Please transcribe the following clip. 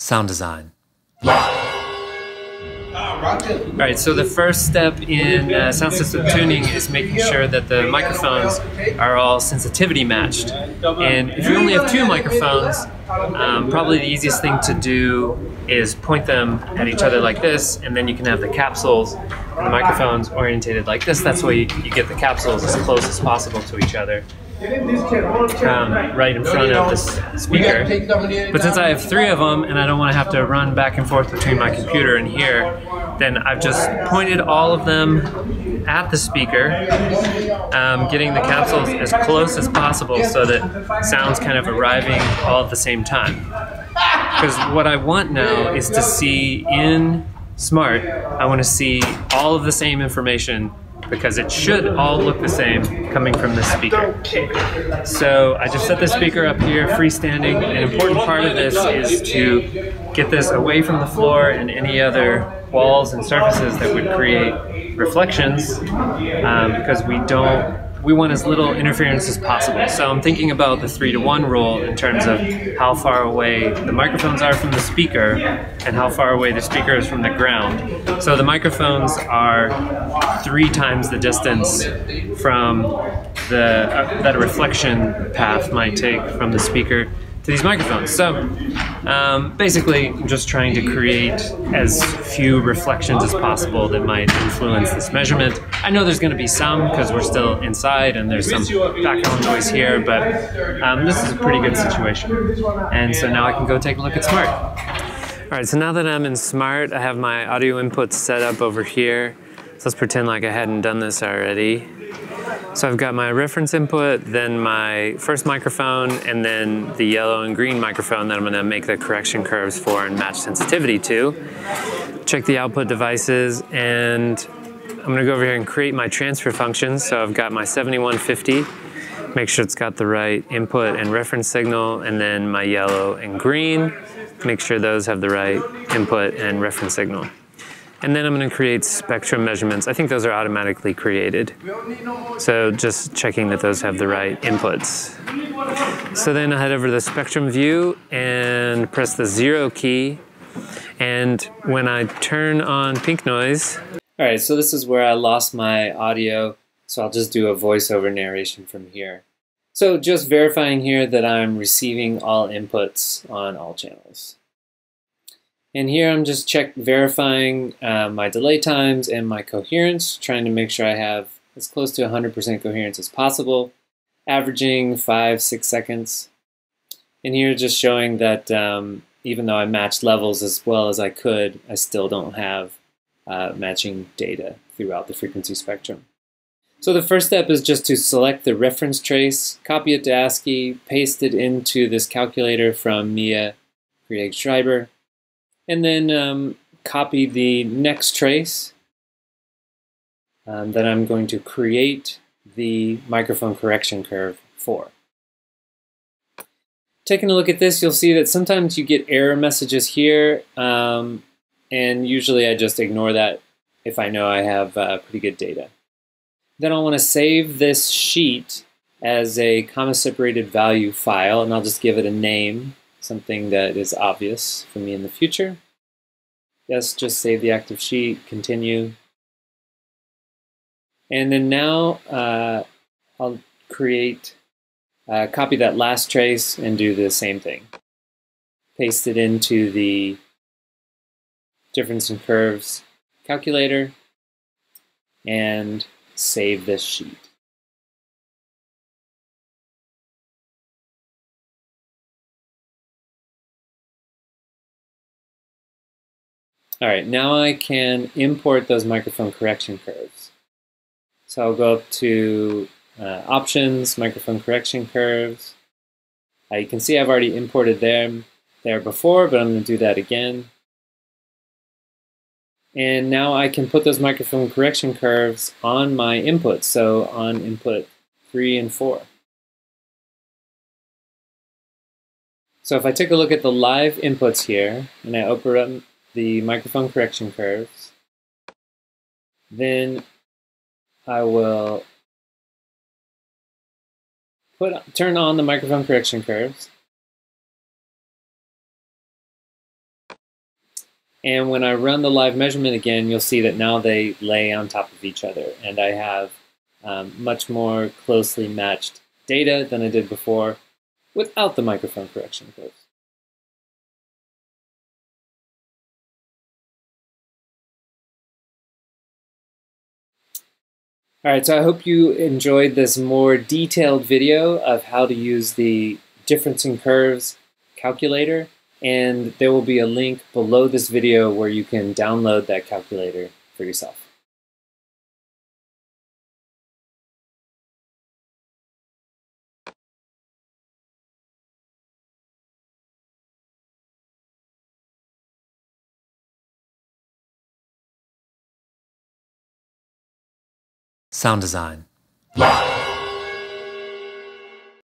Sound design. Alright, so the first step in uh, sound system tuning is making sure that the microphones are all sensitivity matched. And if you only have two microphones, um, probably the easiest thing to do is point them at each other like this, and then you can have the capsules and the microphones orientated like this. That's why you, you get the capsules as close as possible to each other um, right in front of this speaker. But since I have three of them and I don't want to have to run back and forth between my computer and here, then I've just pointed all of them at the speaker, um, getting the capsules as close as possible so that sound's kind of arriving all at the same time. Because what I want now is to see in Smaart, I want to see all of the same information because it should all look the same coming from this speaker. So I just set the speaker up here freestanding. An important part of this is to get this away from the floor and any other walls and surfaces that would create reflections um, because we don't we want as little interference as possible. So I'm thinking about the three to one rule in terms of how far away the microphones are from the speaker and how far away the speaker is from the ground. So the microphones are three times the distance from the uh, that a reflection path might take from the speaker these microphones. So um, basically, just trying to create as few reflections as possible that might influence this measurement. I know there's going to be some because we're still inside and there's some background noise here, but um, this is a pretty good situation. And so now I can go take a look at Smaart. All right, so now that I'm in Smaart, I have my audio inputs set up over here. So let's pretend like I hadn't done this already. So I've got my reference input, then my first microphone, and then the yellow and green microphone that I'm gonna make the correction curves for and match sensitivity to. Check the output devices, and I'm gonna go over here and create my transfer functions. So I've got my 7150, make sure it's got the right input and reference signal, and then my yellow and green, make sure those have the right input and reference signal. And then I'm going to create spectrum measurements. I think those are automatically created. So just checking that those have the right inputs. So then I head over to the spectrum view and press the zero key. And when I turn on pink noise, all right, so this is where I lost my audio. So I'll just do a voiceover narration from here. So just verifying here that I'm receiving all inputs on all channels. And here I'm just check verifying uh, my delay times and my coherence, trying to make sure I have as close to 100% coherence as possible, averaging five, six seconds. And here just showing that um, even though I matched levels as well as I could, I still don't have uh, matching data throughout the frequency spectrum. So the first step is just to select the reference trace, copy it to ASCII, paste it into this calculator from Mija Krieg Schreiber, and then um, copy the next trace um, that I'm going to create the microphone correction curve for. Taking a look at this, you'll see that sometimes you get error messages here, um, and usually I just ignore that if I know I have uh, pretty good data. Then I'll want to save this sheet as a comma separated value file, and I'll just give it a name something that is obvious for me in the future. Yes, just save the active sheet, continue. And then now uh, I'll create, uh, copy that last trace and do the same thing. Paste it into the difference in curves calculator and save this sheet. All right, now I can import those microphone correction curves. So I'll go up to uh, Options, Microphone Correction Curves. Uh, you can see I've already imported them there before, but I'm going to do that again. And now I can put those microphone correction curves on my inputs, so on input 3 and 4. So if I take a look at the live inputs here, and I open up the microphone correction curves. Then I will put turn on the microphone correction curves. And when I run the live measurement again, you'll see that now they lay on top of each other. And I have um, much more closely matched data than I did before without the microphone correction curves. All right, so I hope you enjoyed this more detailed video of how to use the difference in curves calculator and there will be a link below this video where you can download that calculator for yourself. Sound design.